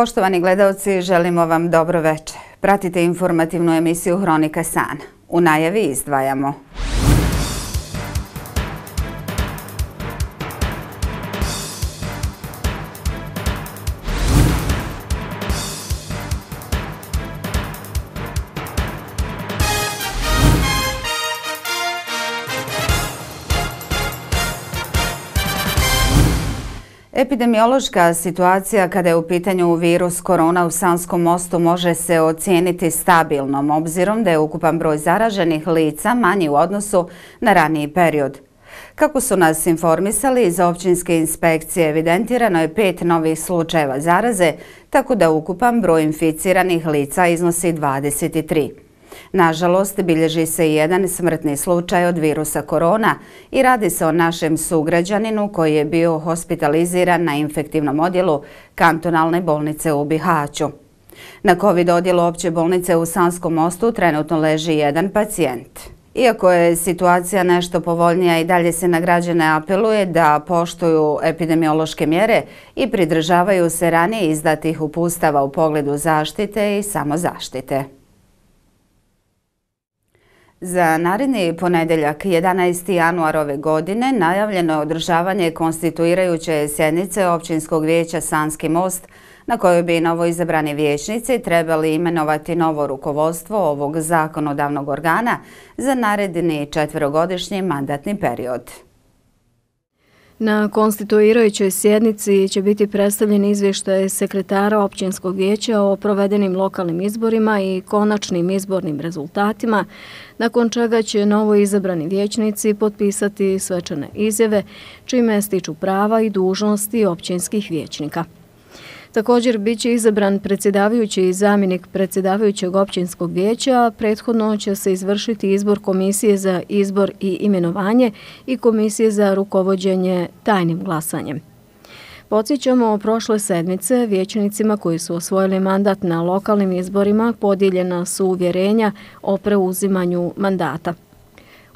Poštovani gledalci, želimo vam dobro večer. Pratite informativnu emisiju Hronika San. U najavi izdvajamo. Epidemiološka situacija kada je u pitanju virus korona u Sanskom mostu može se ocijeniti stabilnom, obzirom da je ukupan broj zaraženih lica manji u odnosu na raniji period. Kako su nas informisali, iz općinske inspekcije evidentirano je pet novih slučajeva zaraze, tako da ukupan broj inficiranih lica iznosi 23. Nažalost, bilježi se jedan smrtni slučaj od virusa korona i radi se o našem sugrađaninu koji je bio hospitaliziran na infektivnom odjelu kantonalne bolnice u Bihaću. Na COVID odjelu opće bolnice u Sanskom mostu trenutno leži jedan pacijent. Iako je situacija nešto povoljnija i dalje se na građane apeluje da poštuju epidemiološke mjere i pridržavaju se ranije izdatih upustava u pogledu zaštite i samozaštite. Za naredni ponedeljak, 11. januar ove godine, najavljeno je održavanje konstituirajuće sjednice Općinskog vijeća Sanski most, na kojoj bi novoizabrani vijećnici trebali imenovati novo rukovodstvo ovog zakonodavnog organa za naredni četverogodišnji mandatni period. Na konstituirajućoj sjednici će biti predstavljen izvještaj sekretara općinskog vijeća o provedenim lokalnim izborima i konačnim izbornim rezultatima, nakon čega će novo izabrani vijećnici potpisati svečane izjave, čime stiču prava i dužnosti općinskih vijećnika. Također bit će izabran predsjedavajući i zamjenik predsjedavajućeg općinskog vijeća, a prethodno će se izvršiti izbor komisije za izbor i imenovanje i komisije za rukovodđenje tajnim glasanjem. Podsjećamo o prošle sedmice vječnicima koji su osvojili mandat na lokalnim izborima podijeljena su uvjerenja o preuzimanju mandata.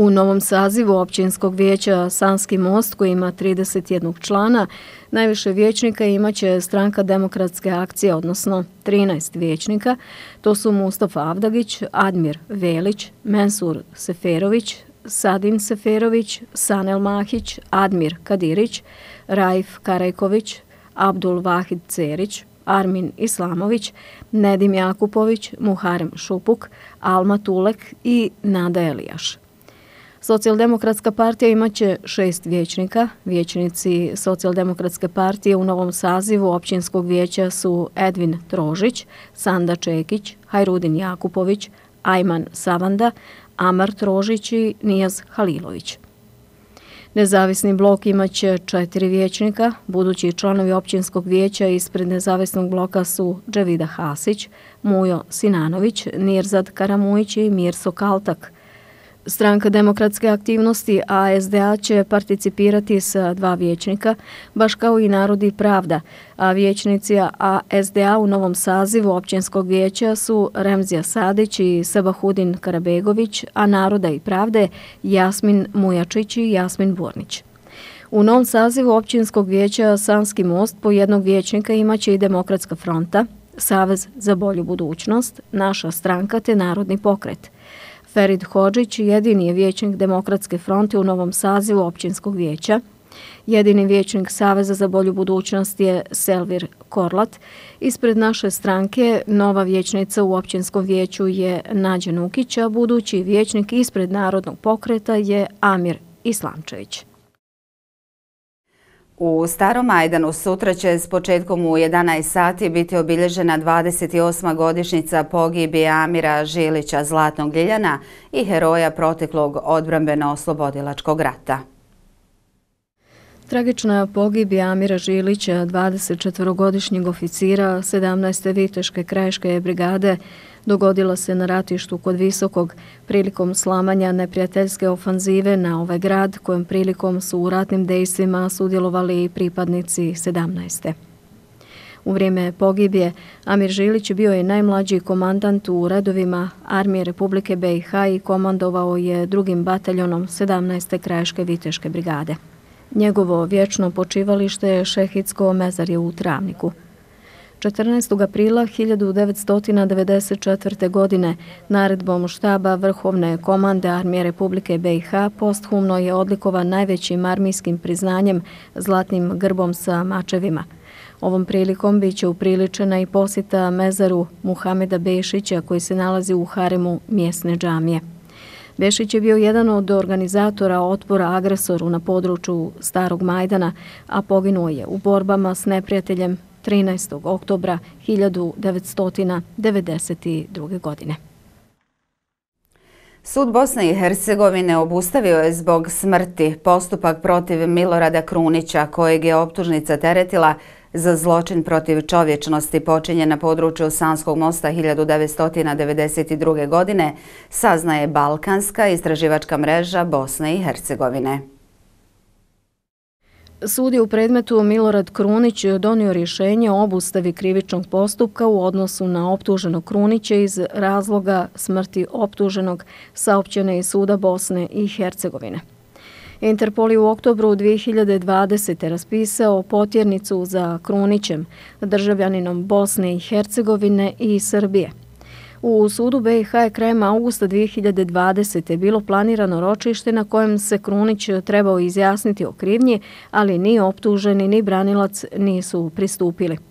U novom sazivu općinskog vijeća Sanski most koji ima 31 člana, najviše vijećnika imaće stranka demokratske akcije, odnosno 13 vijećnika. To su Mustafa Avdagić, Admir Velić, Mensur Seferović, Sadin Seferović, Sanel Mahić, Admir Kadirić, Raif Karajković, Abdul Vahid Cerić, Armin Islamović, Nedim Jakupović, Muharem Šupuk, Alma Tulek i Nada Elijaš. Socijaldemokratska partija imaće šest vječnika. Vječnici Socijaldemokratske partije u novom sazivu općinskog vijeća su Edvin Trožić, Sanda Čekić, Hajrudin Jakupović, Ajman Savanda, Amar Trožić i Nijaz Halilović. Nezavisni blok imaće četiri vječnika. Budući članovi općinskog vijeća ispred nezavisnog bloka su Dževida Hasić, Mujo Sinanović, Nirzad Karamujić i Mirso Kaltak – Stranka demokratske aktivnosti ASDA će participirati sa dva vječnika, baš kao i Narodi pravda, a vječnici ASDA u novom sazivu općinskog vijeća su Remzija Sadić i Sabahudin Karabegović, a Naroda i pravde Jasmin Mujačić i Jasmin Bornić. U novom sazivu općinskog vijeća Sanski most po jednog vječnika imaće i Demokratska fronta, Savez za bolju budućnost, naša stranka te Narodni pokret – Ferid Hođić jedini je vječnik Demokratske fronte u novom sazivu općinskog vijeća. Jedini vječnik Saveza za bolju budućnost je Selvir Korlat. Ispred naše stranke nova vječnica u općinskom vijeću je Nađe Nukić, a budući vječnik ispred narodnog pokreta je Amir Islamčević. U Starom Majdanu sutra će s početkom u 11 sati biti obilježena 28. godišnica pogibi Amira Žilića Zlatnog Ljiljana i heroja proteklog odbrambeno-oslobodilačkog rata. Tragična pogibija Amira Žilića, 24-godišnjeg oficira 17. Viteške krajiške brigade, dogodila se na ratištu kod Visokog prilikom slamanja neprijateljske ofanzive na ovaj grad, kojom prilikom su u ratnim dejstvima sudjelovali i pripadnici 17. U vrijeme pogibije, Amir Žilić bio je najmlađi komandant u redovima Armije Republike BiH i komandovao je drugim bataljonom 17. krajiške Viteške brigade. Njegovo vječno počivalište je Šehidsko mezarje u Travniku – 14. aprila 1994. godine naredbom štaba Vrhovne komande Armije Republike BiH posthumno je odlikovan najvećim armijskim priznanjem zlatnim grbom sa mačevima. Ovom prilikom bit će upriličena i posjeta mezaru Muhameda Bešića koji se nalazi u haremu mjesne džamije. Bešić je bio jedan od organizatora otpora agresoru na području Starog Majdana, a poginuo je u borbama s neprijateljem 13. oktobra 1992. godine. Sud Bosne i Hercegovine obustavio je zbog smrti postupak protiv Milorada Krunića, kojeg je optužnica teretila za zločin protiv čovječnosti počinjen na području Sanskog mosta 1992. godine, saznaje Balkanska istraživačka mreža Bosne i Hercegovine. Sud je u predmetu Milorad Krunić donio rješenje o obustavi krivičnog postupka u odnosu na optuženog Krunića iz razloga smrti optuženog saopćene iz Suda Bosne i Hercegovine. Interpol je u oktobru 2020. raspisao potjernicu za Krunićem, državljaninom Bosne i Hercegovine i Srbije. U sudu BiH je krajem augusta 2020. bilo planirano ročište na kojem se Krunić trebao izjasniti o krivnji, ali ni optuženi ni branilac nisu pristupili.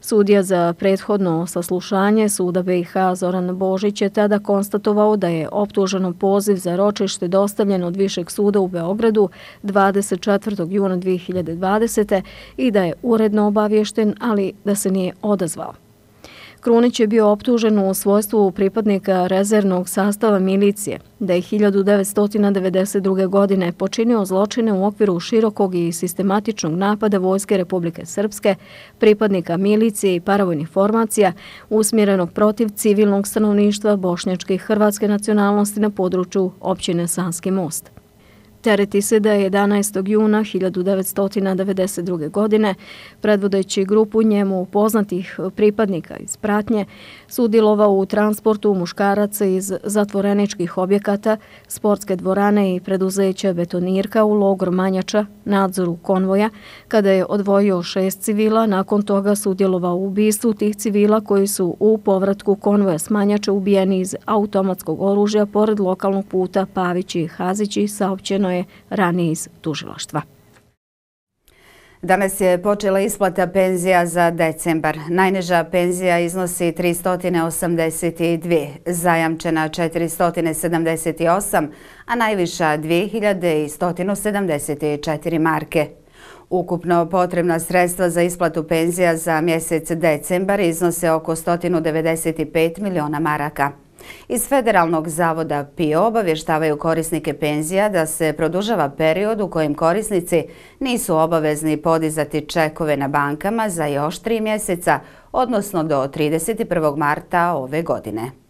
Sudija za prethodno saslušanje Suda BiH Zoran Božić je tada konstatovao da je optuženo poziv za ročište dostavljen od Višeg suda u Beogradu 24. juna 2020. i da je uredno obavješten, ali da se nije odazvao. Krunić je bio optužen u svojstvu pripadnika rezervnog sastava milicije, da je 1992. godine počinio zločine u okviru širokog i sistematičnog napada Vojske Republike Srpske, pripadnika milicije i paravojnih formacija, usmjerenog protiv civilnog stanovništva bošnjačke i hrvatske nacionalnosti na području općine Sanski most. Tereti se da je 11. juna 1992. godine predvodeći grupu njemu poznatih pripadnika iz pratnje sudilovao u transportu muškaraca iz zatvoreničkih objekata, sportske dvorane i preduzeća betonirka u logor Manjača, nadzoru konvoja, kada je odvojio šest civila, nakon toga sudjelovao u ubistvu tih civila koji su u povratku konvoja s Manjača ubijeni iz automatskog oružja pored lokalnog puta Pavići i Hazići, saopćeno je ranije iz tužilaštva. Danas je počela isplata penzija za decembar. Najniža penzija iznosi 382, zajamčena 478, a najviša 2174 marke. Ukupno potrebna sredstva za isplatu penzija za mjesec decembar iznose oko 195 miliona maraka. Iz Federalnog zavoda PIO obavještavaju korisnike penzija da se produžava period u kojem korisnici nisu obavezni podizati čekove na bankama za još tri mjeseca, odnosno do 31. marta ove godine.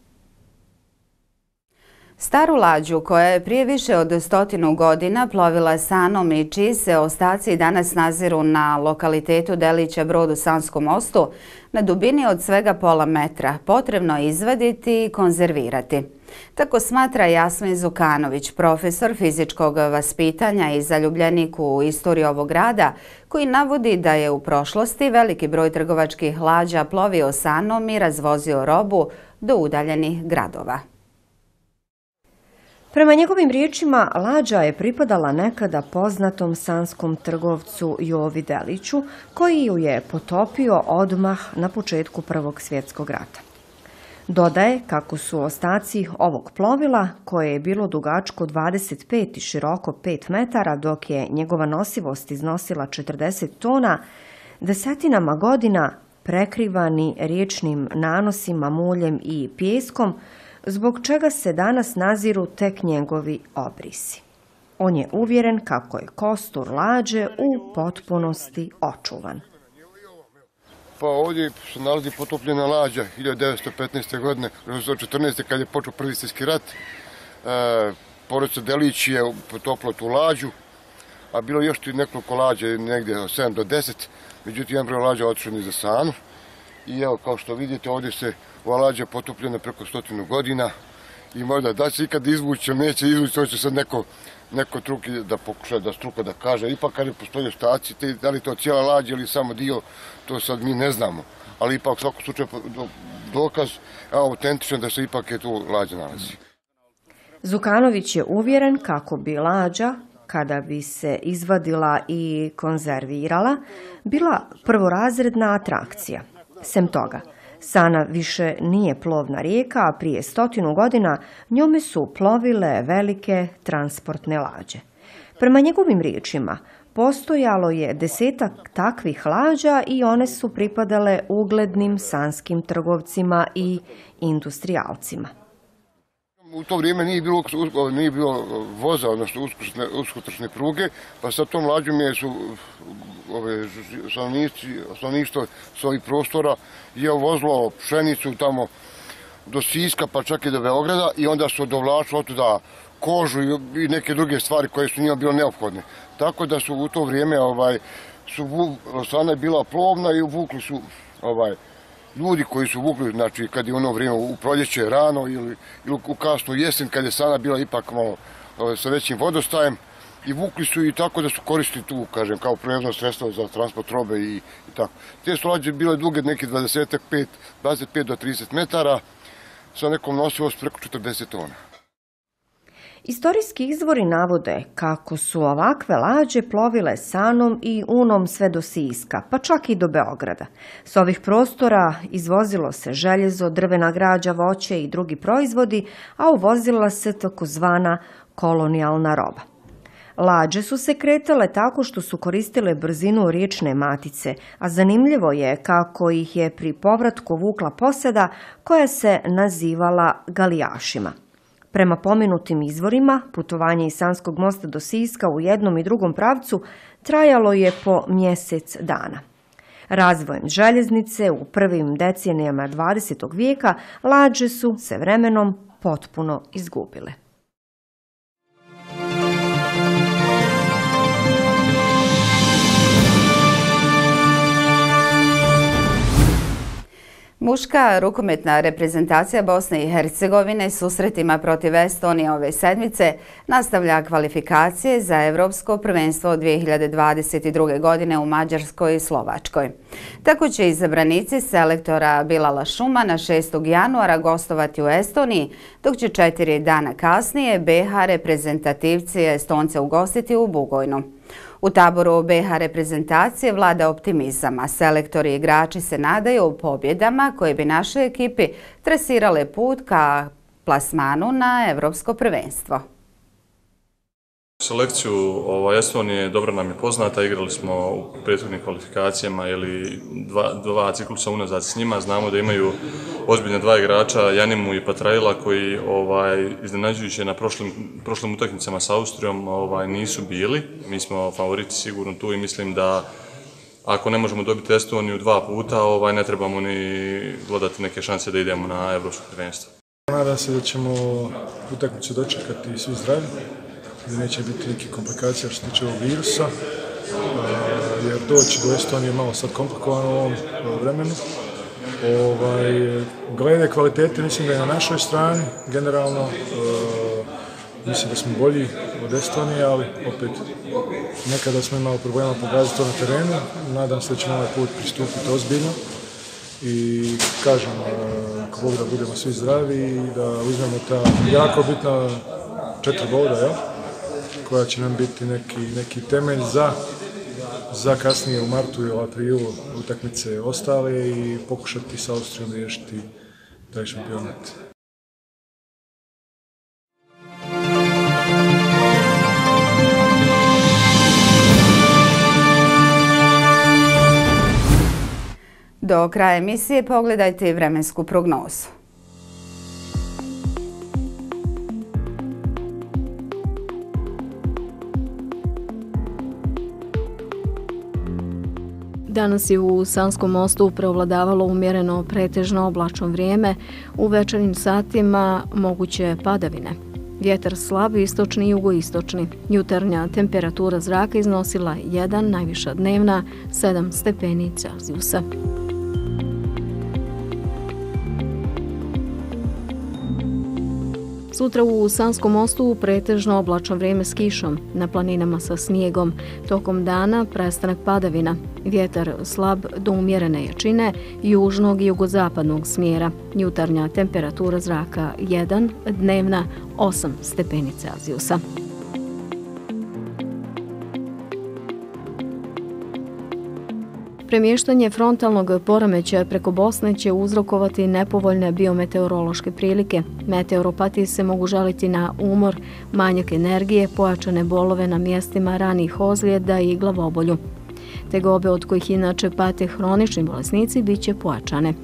Staru lađu koja je prije više od stotinu godina plovila sanom i čiji se ostaci danas naziru na lokalitetu Delića Brod u Sanskom mostu, na dubini od svega pola metra potrebno izvaditi i konzervirati. Tako smatra Jasmin Zukanović, profesor fizičkog vaspitanja i zaljubljenik u istoriju ovog grada, koji navodi da je u prošlosti veliki broj trgovačkih lađa plovio sanom i razvozio robu do udaljenih gradova. Prema njegovim riječima, lađa je pripadala nekada poznatom sanskom trgovcu Jovi Deliću, koji ju je potopio odmah na početku Prvog svjetskog rata. Dodaje kako su ostaci ovog plovila, koje je bilo dugačko 25 i široko 5 metara, dok je njegova nosivost iznosila 40 tona, desetinama godina prekrivani riječnim nanosima, muljem i pjeskom, zbog čega se danas naziru tek njegovi obrisi. On je uvjeren kako je kostur lađe u potpunosti očuvan. Pa ovdje se nalazi potopljena lađa 1915. godine, 1914. kad je počeo prvi svjetski rat. E, Porodica Delić je potopila tu lađu, a bilo još ti nekoliko lađe, negdje 7 do 10, međutim jedan broj lađa otišao ni za sanu. I evo, kao što vidite, ovdje se ova lađa potopljena preko stotinu godina i možda da će ikad izvući, neće izvući, to će sad neko neko truki da pokuša da struka da kaže, ipak kad je postoji ostaci, te, da li to cijela lađa ili samo dio, to sad mi ne znamo. Ali ipak svako slučaj dokaz autentičan da se ipak je tu lađa nalazi. Zukanović je uvjeren kako bi lađa, kada bi se izvadila i konzervirala, bila prvorazredna atrakcija. Sem toga, Sana više nije plovna rijeka, a prije stotinu godina njome su plovile velike transportne lađe. Prema njegovim riječima, postojalo je desetak takvih lađa i one su pripadale uglednim sanskim trgovcima i industrialcima. U to vrijeme nije bilo, nije bilo e, voza, odnosno uskotršne pruge, pa sa tom lađom je su ove stanovništvo s ovih prostora je vozilo pšenicu tamo do Siska pa čak i do Beograda i onda su dovlačili od da kožu i neke druge stvari koje su njima bilo neophodne. Tako da su u to vrijeme ovaj, su, strana je bila plovna i uvukli su ovaj, ljudi koji su vukli, znači kad je ono vrijeme u proljeće rano ili, ili u kasnu jesen, kad je Sana bila ipak malo e, sa većim vodostajem, i vukli su i tako da su koristili tu, kažem, kao prevozno sredstvo za transport robe i, i tako. Te su lađe bile duge neke 25, 25 do 30 metara sa nekom nosivost preko 40 tona. Istorijski izvori navode kako su ovakve lađe plovile sanom i unom sve do Siska, pa čak i do Beograda. S ovih prostora izvozilo se željezo, drvena građa, voće i drugi proizvodi, a uvozila se takozvana kolonijalna roba. Lađe su se kretale tako što su koristile brzinu riječne matice, a zanimljivo je kako ih je pri povratku vukla poseda koja se nazivala galijašima. Prema pomenutim izvorima, putovanje iz Sanskog mosta do Siska u jednom i drugom pravcu trajalo je po mjesec dana. Razvojem željeznice u prvim decenijama 20. vijeka lađe su se vremenom potpuno izgubile. Muška rukometna reprezentacija Bosne i Hercegovine susretima protiv Estonije ove sedmice nastavlja kvalifikacije za Evropsko prvenstvo 2022. godine u Mađarskoj i Slovačkoj. Tako će izabranici selektora Bilala Šumana 6. januara gostovati u Estoniji, dok će četiri dana kasnije BH reprezentativci Estonce ugostiti u Bugojnu. U taboru BH reprezentacije vlada optimizam, a selektori i igrači se nadaju u pobjedama koje bi naše ekipi tresirale put ka plasmanu na Evropsko prvenstvo. Selekciju ovaj, Estonije dobro nam je poznata, igrali smo u prethodnim kvalifikacijama ili dva, dva ciklusa unazad s njima. Znamo da imaju ozbiljne dva igrača, Janimu i Patrajla, koji ovaj, iznenađujuće na prošlim, prošlim utakmicama sa Austrijom ovaj, nisu bili. Mi smo favoriti sigurno tu i mislim da ako ne možemo dobiti Estoniju dva puta, ovaj, ne trebamo ni gledati neke šanse da idemo na Evropsko prvenstvo. Nadam se da ćemo utakmicu dočekati svi zdravi da neće biti neki komplikacija što se tiče ovog virusa, jer doći do Estonije je malo sad komplikovano u ovom e, vremenu. Ovaj, glede kvalitete mislim da je na našoj strani, generalno e, mislim da smo bolji od Estonije, ali opet nekada smo imali problema pokazati to na terenu. Nadam se da ćemo ovaj put pristupiti ozbiljno i kažem, e, ako Bog da budemo svi zdravi i da uzmemo ta jako bitna četiri boda, jel? Koja će nam biti neki, neki temelj za, za kasnije u martu i u aprilu utakmice ostale i pokušati sa Austrijom riješiti taj šampionat. Do kraja emisije pogledajte vremensku prognozu. Danas je u Sanskom mostu preovladavalo umjereno pretežno oblačno vrijeme. U večernim satima moguće padavine. Vjetar slab, istočni i jugoistočni. Jutarnja temperatura zraka iznosila 1, najviša dnevna, 7 stepeni Celsijusa. Sutra u Sanskom mostu pretežno oblačno vrijeme s kišom, na planinama sa snijegom. Tokom dana prestanak padavina, vjetar slab do umjerene jačine, južnog i jugozapadnog smjera. Jutarnja temperatura zraka 1, dnevna 8 stepeni Celzijusa. Premještanje frontalnog poremeća preko Bosne će uzrokovati nepovoljne biometeorološke prilike. Meteoropati se mogu žaliti na umor, manjak energije, pojačane bolove na mjestima ranih ozljeda i glavobolju. Tegobe od kojih inače pate hronični bolesnici bit će pojačane.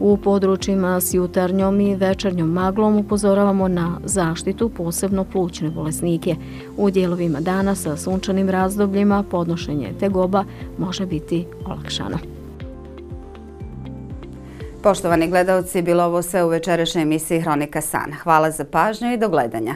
U područjima s jutarnjom i večernjom maglom upozoravamo na zaštitu posebno plućne bolesnike. U dijelovima dana sa sunčanim razdobljima podnošenje tegoba može biti olakšano. Poštovani gledalci, bilo ovo sve u večerašnjoj emisiji Hronika San. Hvala za pažnju i do gledanja.